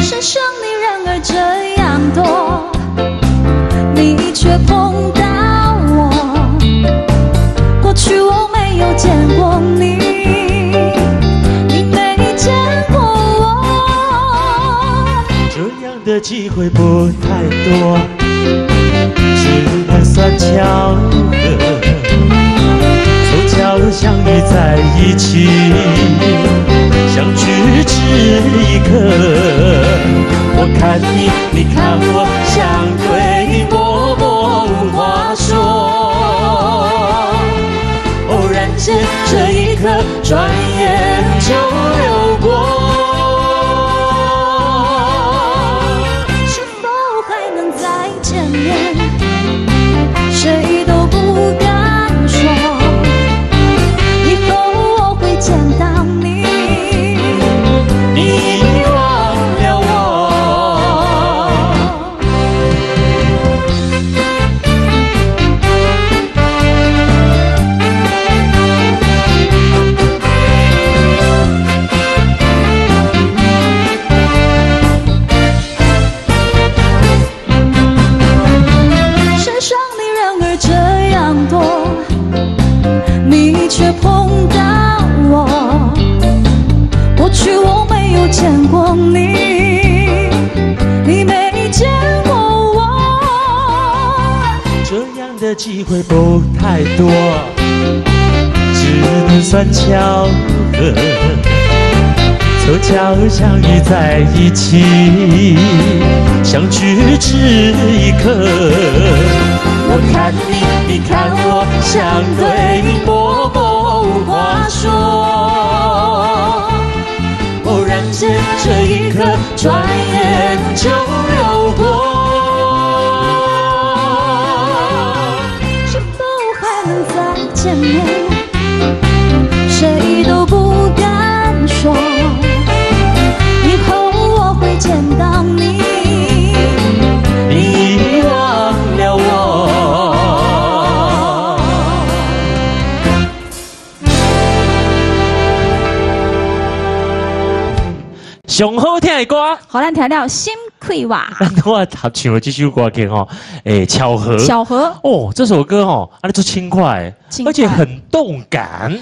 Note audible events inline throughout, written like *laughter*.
世上的人儿这样多，的机会不太多，只能算巧合，凑巧相遇在一起，相聚只一刻。我看你，你看我，相对默默无话说。偶然间，这一刻转眼就多，你却碰到我。过去我没有见过你，你没见过我。这样的机会不太多，只能算巧合，凑巧相遇在一起，相聚只一刻。我看你，你看我，相对你默默无话说。偶然间，这一刻转眼就流过。是否还能再见面？上好听的歌，好咱调调心亏哇，咱 *laughs* 我合唱的这首歌曲吼，诶，巧合。巧合哦，这首歌哦，啊，就轻快，轻快而且很动感。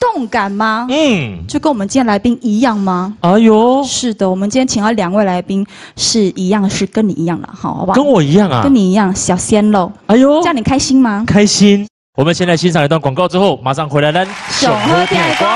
动感吗？嗯，就跟我们今天来宾一样吗？哎呦，是的，我们今天请到两位来宾是一样，是跟你一样的，好，好不好？跟我一样啊。跟你一样，小鲜肉，哎呦这，样你开心吗？开心。我们先来欣赏一段广告之后，马上回来咱上好听的歌。